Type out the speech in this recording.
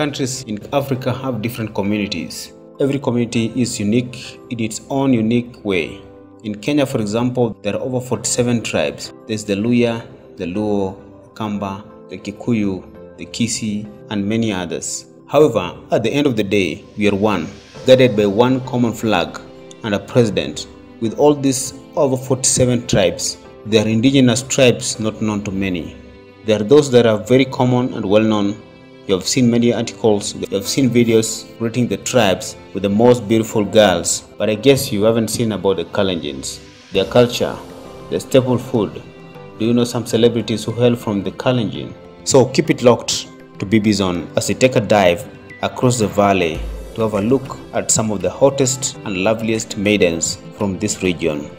countries in Africa have different communities. Every community is unique in its own unique way. In Kenya, for example, there are over 47 tribes. There's the Luhya, the Luo, Kamba, the Kikuyu, the Kisii, and many others. However, at the end of the day, we are one, guided by one common flag and a president. With all these over 47 tribes, there are indigenous tribes not known to many. There are those that are very common and well known. You have seen many articles, you have seen videos rating the tribes with the most beautiful girls, but I guess you haven't seen about the Kalenjins, their culture, their staple food. Do you know some celebrities who hail from the Kalenjin? So keep it locked to BB Zone as we take a dive across the valley to have a look at some of the hottest and loveliest maidens from this region.